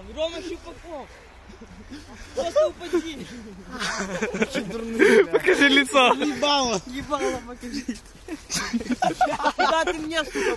ебалом. Рома Щупаков. Просто упади. Покажи лицо. Ебало покажи. А куда ты мне, сука,